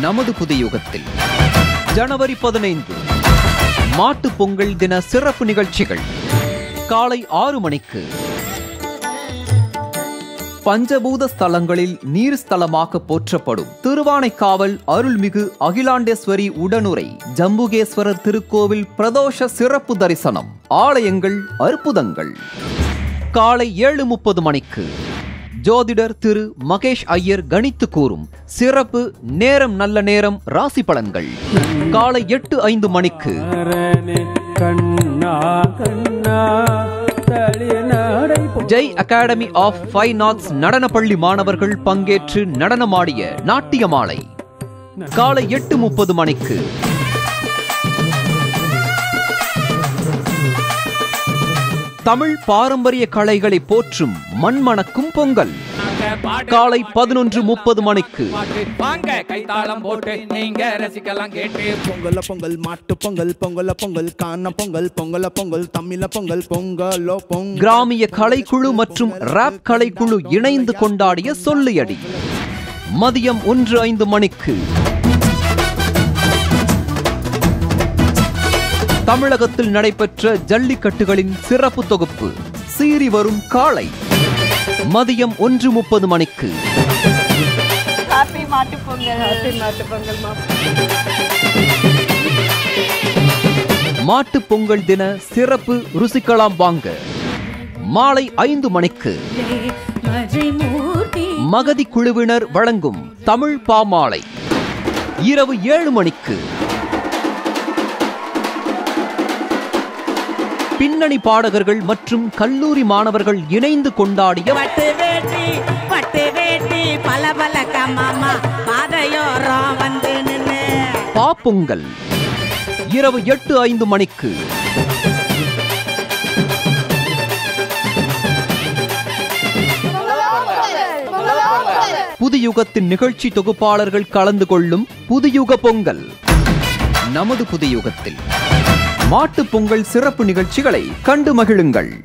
நமது புதியுகத்தில். ஜனவரி பதினைந்து மாட்டு பொங்கல் தின சிறப்பு நிகழ்ச்சிகள். காலை ஆறு மணிக்கு பஞ்சபூத ஸ்தலங்களில் நீர் ஸ்தலமாக போற்றப்படும் திருவானைக்காவல் அருள்மிகு அகிலாண்டேஸ்வரி உடனுரை ஜம்புகேஸ்வரர் திருக்கோவில் பிரதோஷ சிறப்பு தரிசனம் ஆலயங்கள் அற்புதங்கள். காலை ஏழு முப்பது மணிக்கு ஜோதிடர் திரு மகேஷ் ஐயர் கணித்து கூறும் சிறப்பு நேரம் நல்ல நேரம் ராசி பலன்கள். காலை எட்டு ஐந்து மணிக்கு. Jai Academy of Fine Arts நடனப்பள்ளி மாணவர்கள் பங்கேற்று நடனமாடிய நாட்டிய மாலை காலை எட்டு முப்பது மணிக்கு. தமிழ் பாரம்பரிய கலைகளை போற்றும் மண்மணக்கும் பொங்கல். காலை பதினொன்று முப்பது மணிக்கு. பொங்கல பொங்கல் மாட்டு பொங்கல் பொங்கல பொங்கல் காண பொங்கல் பொங்கல பொங்கல் தமிழ பொங்கல் பொங்கலோ பொங்கல். கிராமிய கலைக்குழு மற்றும் ராப் கலைக்குழு இணைந்து கொண்டாடிய சொல்லியடி. மதியம் ஒன்று ஐந்து மணிக்கு. தமிழகத்தில் நடைபெற்ற ஜல்லிக்கட்டுகளின் சிறப்பு தொகுப்பு. சீறி வரும் காளை மதியம் ஒன்று முப்பது மணிக்கு. மாட்டு பொங்கல் தின சிறப்பு ருசிக்கலாம் வாங்க. மாலை ஐந்து மணிக்கு. மகதி குழுவினர் வழங்கும் தமிழ் பாமாலை. இரவு ஏழு மணிக்கு. பின்னணி பாடகர்கள் மற்றும் கல்லூரி மாணவர்கள் இணைந்து கொண்டாடிய பாப்பொங்கல் இரவு எட்டு ஐந்து மணிக்கு. புதுயுகத்தின் நிகழ்ச்சி தொகுப்பாளர்கள் கலந்து கொள்ளும் புதுயுக பொங்கல். நமது புதுயுகத்தில். மாட்டுப் பொங்கல் சிறப்பு நிகழ்ச்சிகளை கண்டு மகிழுங்கள்.